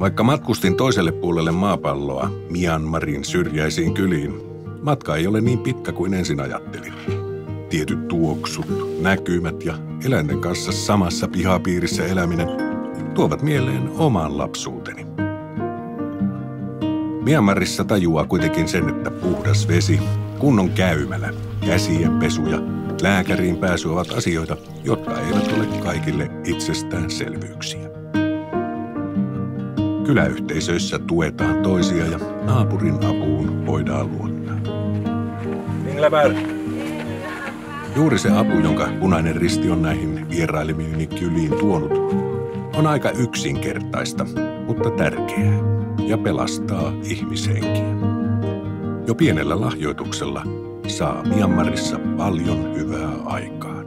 Vaikka matkustin toiselle puolelle maapalloa, Myanmarin syrjäisiin kyliin, matka ei ole niin pitkä kuin ensin ajattelin. Tietyt tuoksut, näkymät ja eläinten kanssa samassa pihapiirissä eläminen tuovat mieleen oman lapsuuteni. Myanmarissa tajuaa kuitenkin sen, että puhdas vesi, kunnon käymälä, käsien pesu ja lääkäriin pääsy ovat asioita, jotka eivät ole kaikille itsestäänselvyyksiä. Kyläyhteisöissä tuetaan toisia ja naapurin apuun voidaan luottaa. Juuri se apu, jonka punainen risti on näihin vierailemiini kyliin tuonut, on aika yksinkertaista, mutta tärkeää ja pelastaa ihmishenkiä. Jo pienellä lahjoituksella saa Myanmarissa paljon hyvää aikaa.